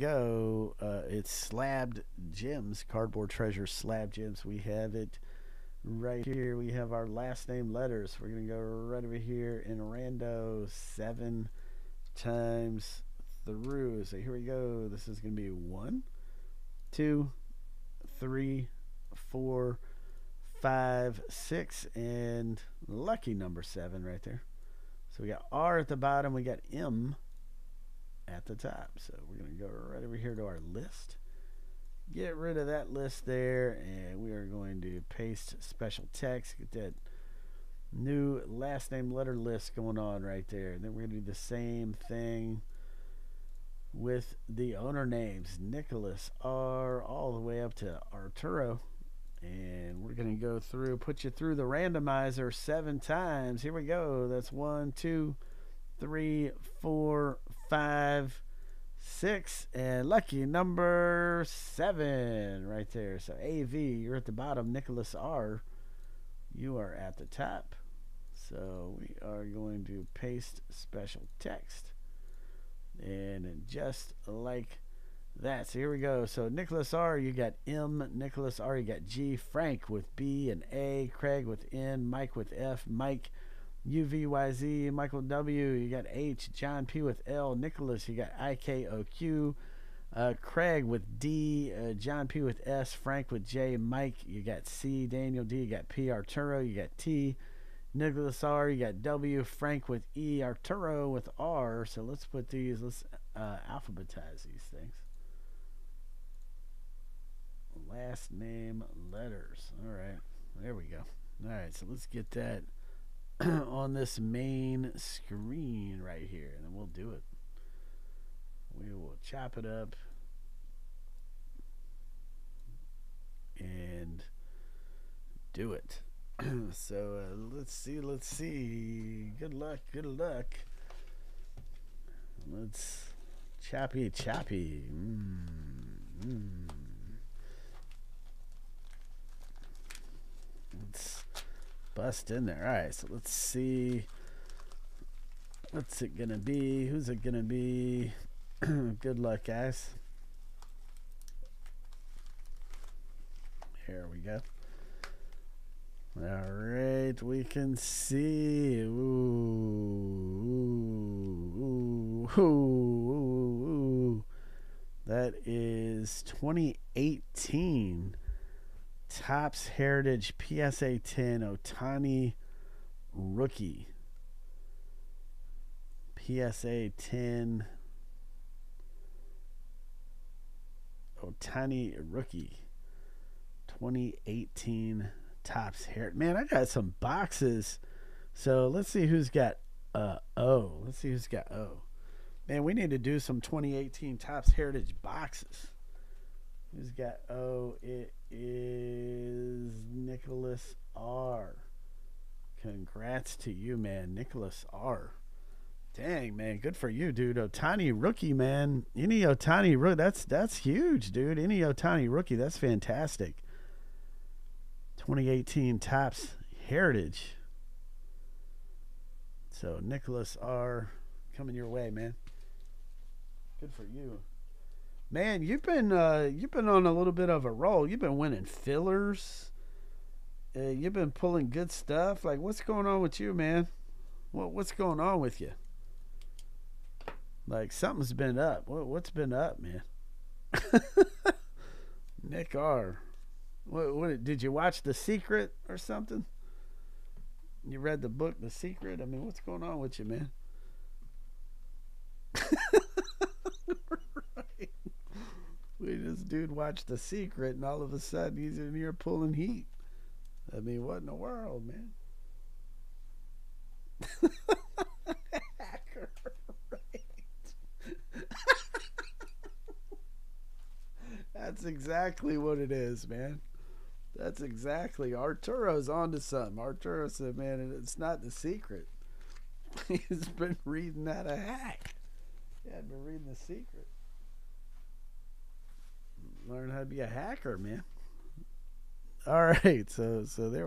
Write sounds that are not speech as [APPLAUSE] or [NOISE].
go. Uh, it's slabbed gems, cardboard treasure slab gems. We have it right here. We have our last name letters. We're gonna go right over here in rando seven times through. So here we go. This is gonna be one, two, three, four, five, six, and lucky number seven right there. So we got R at the bottom. We got M at the top. So we're going to go right over here to our list. Get rid of that list there, and we are going to paste special text. Get that new last name letter list going on right there. And then we're going to do the same thing with the owner names Nicholas R all the way up to Arturo. And we're going to go through, put you through the randomizer seven times. Here we go. That's one, two, three, four, five, six, and lucky number seven right there. So AV, you're at the bottom. Nicholas R, you are at the top. So we are going to paste special text. And just like that. So here we go. So Nicholas R, you got M. Nicholas R, you got G. Frank with B and A. Craig with N. Mike with F. Mike UVYZ, Michael W, you got H, John P with L, Nicholas, you got IKOQ, uh, Craig with D, uh, John P with S, Frank with J, Mike, you got C, Daniel D, you got P, Arturo, you got T, Nicholas R, you got W, Frank with E, Arturo with R. So let's put these, let's uh, alphabetize these things. Last name letters. All right, there we go. All right, so let's get that [CLEARS THROAT] on this main screen right here, and then we'll do it. We will chop it up and do it. [CLEARS THROAT] so uh, let's see, let's see. Good luck, good luck. Let's choppy, choppy. Mm, mm. Let's bust in there. All right, so let's see. What's it gonna be? Who's it gonna be? [CLEARS THROAT] Good luck, guys. Here we go. All right, we can see. Ooh, ooh, ooh, ooh, ooh. That is 2018 Topps Heritage PSA 10 Ohtani Rookie. PSA 10 Ohtani Rookie. 2018 Topps Heritage. Man, I got some boxes. So let's see who's got uh O. Let's see who's got O. Man, we need to do some 2018 Topps Heritage boxes. Who's got O? It is Nicholas R. Congrats to you, man. Nicholas R. Dang, man. Good for you, dude. Ohtani rookie, man. Any Ohtani rookie. That's that's huge, dude. Any Ohtani rookie. That's fantastic. 2018 Topps Heritage. So Nicholas R. coming your way, man. Good for you. Man, you've been uh, you've been on a little bit of a roll. You've been winning fillers. Uh, you've been pulling good stuff. Like, what's going on with you, man? What what's going on with you? Like, something's been up. What what's been up, man? [LAUGHS] Nick R. What, what did you watch The Secret or something? You read the book The Secret? I mean, what's going on with you, man? [LAUGHS] dude watched The Secret, and all of a sudden he's in here pulling heat. I mean, what in the world, man? Hacker, [LAUGHS] right? That's exactly what it is, man. That's exactly Arturo's onto something. Arturo said, "Man, it's not the secret." [LAUGHS] He's been reading that a hack. He had been reading the secret learn how to be a hacker, man. All [LAUGHS] right, so so there.